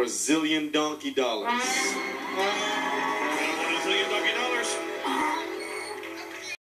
for a zillion donkey dollars.